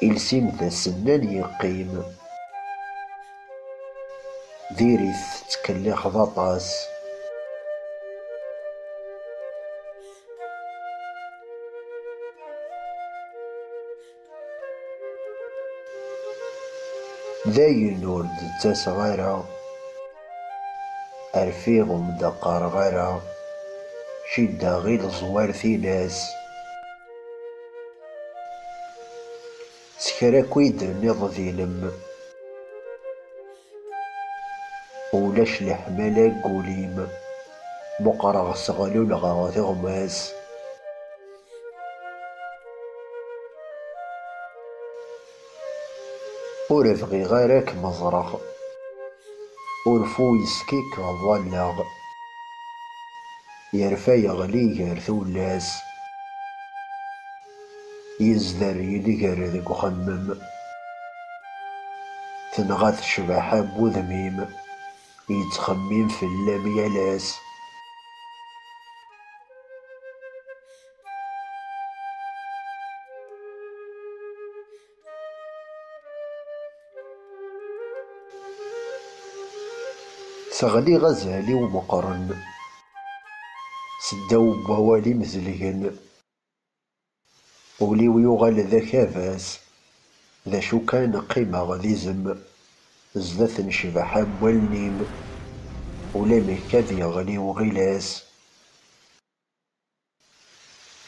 في ذاتي تكركاس قسمات وشبح ثبو ذم إلسيم ذا سنان يقيم ديريث تكليخ ضطاس داين ور دتاس غيرها أرفيغ ومدقر غيرها شدة غير زوار ناس سكرا كويد نض ذيلم ولاش الحمالة قوليم مقرغ صغلو لغا غماس ور بغي غيرك مزرغ. ور فويس كيك ظلاغ يزدر يدقر ذك خمم تنغاث شباحة بوذميم يتخمم في اللام يالاس. سغلي غزالي ومقرن. سداو وليو يغال ذا كافاس. ذا شو كان قيمة غذي زم زدت نشبح والنيم ولا مكاد يغلي وغلاس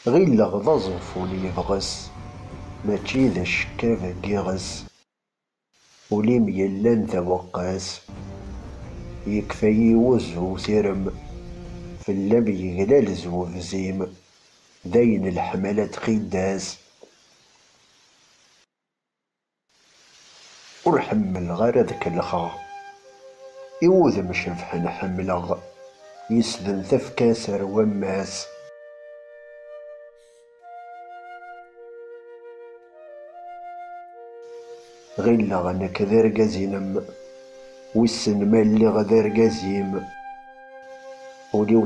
غيل غضا زنفوني يبغس. ماشي ذا شكاف كيغس. وليم يلان ذا وقاس. يكفي وزو سيرم. في اللب يغلال زوف زيم داين الحملة قيداس ورحمل غير ذاك الخا يوذ مشفح نحملغ يسدن تفكاسر وماس. غيلا غنا كذا رقازينم ويسن مالي غدا رقازيم وليو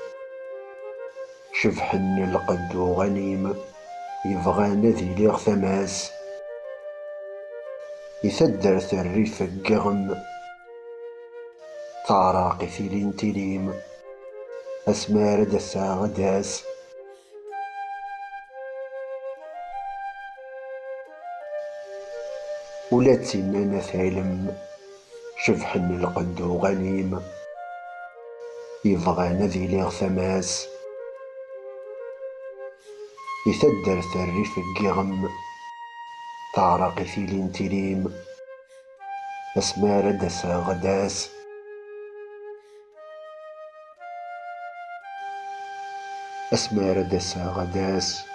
نفعلم شبحن القد وغنيم يبغانا ذي ليغ ثماس. يثدر ثريف القغم تعراقي ثيلين تليم أسمار دسا غداس. ولا تسنانا يثدر ثريف القغم. تعرق ثيلين تليم أسمار دسا غداس. أسمار دسا غداس.